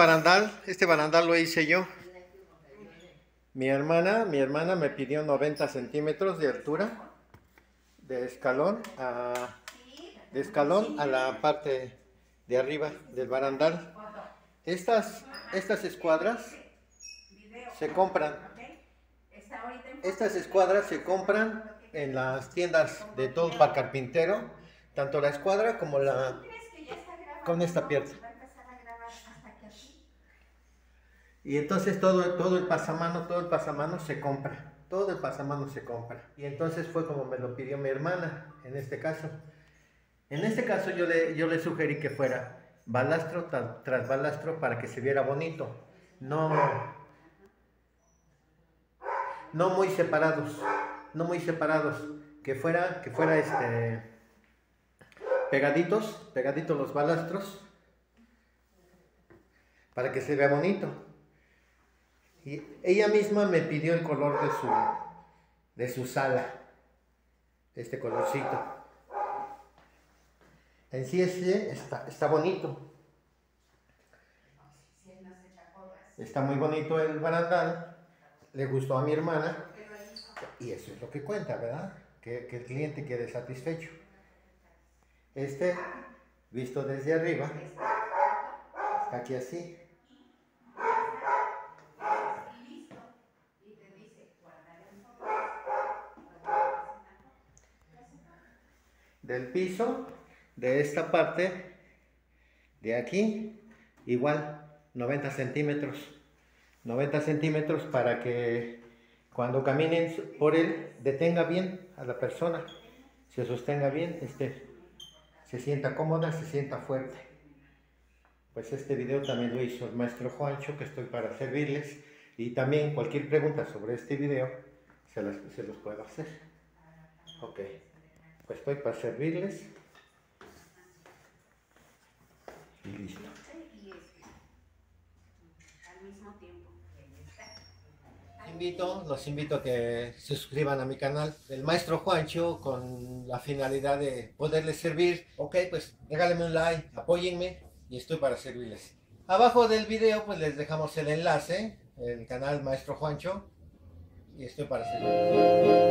barandal, este barandal lo hice yo. Mi hermana, mi hermana me pidió 90 centímetros de altura, de escalón a, de escalón a la parte de arriba del barandal. Estas, estas escuadras se compran. Estas escuadras se compran en las tiendas de todo para carpintero, tanto la escuadra como la con esta pieza. Y entonces todo, todo el pasamano, todo el pasamano se compra. Todo el pasamano se compra. Y entonces fue como me lo pidió mi hermana, en este caso. En este caso yo le, yo le sugerí que fuera balastro tras balastro para que se viera bonito. No, no muy separados. No muy separados. Que fuera, que fuera este pegaditos, pegaditos los balastros. Para que se vea bonito. Y ella misma me pidió el color de su, de su sala, este colorcito. En sí ese está, está bonito. Está muy bonito el barandal, le gustó a mi hermana y eso es lo que cuenta, ¿verdad? Que, que el cliente quede satisfecho. Este, visto desde arriba, está aquí así. Del piso, de esta parte, de aquí, igual 90 centímetros. 90 centímetros para que cuando caminen por él detenga bien a la persona, se sostenga bien, este, se sienta cómoda, se sienta fuerte. Pues este video también lo hizo el maestro Juancho, que estoy para servirles. Y también cualquier pregunta sobre este video se, se los puedo hacer. Ok estoy para servirles. Y listo. Invito, los invito a que se suscriban a mi canal El Maestro Juancho con la finalidad de poderles servir. Ok, pues regálenme un like, apóyenme y estoy para servirles. Abajo del video pues les dejamos el enlace, el canal Maestro Juancho y estoy para servirles.